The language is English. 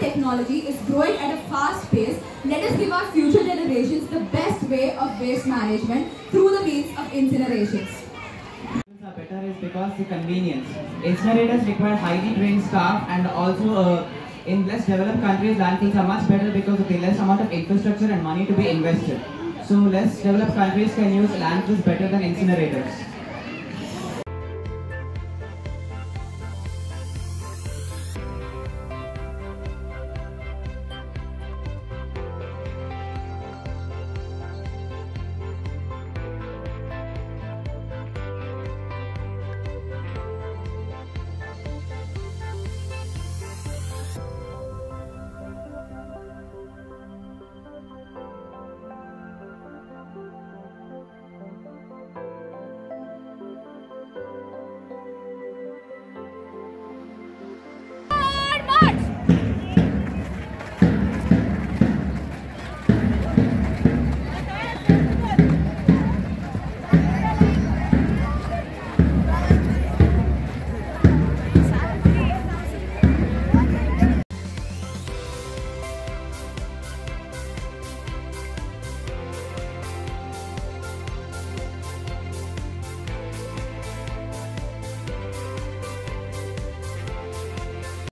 technology is growing at a fast pace, let us give our future generations the best way of waste management through the means of incinerations. are better is because the convenience. Incinerators require highly trained staff and also uh, in less developed countries landfills are much better because of the less amount of infrastructure and money to be invested. So less developed countries can use landfills better than incinerators.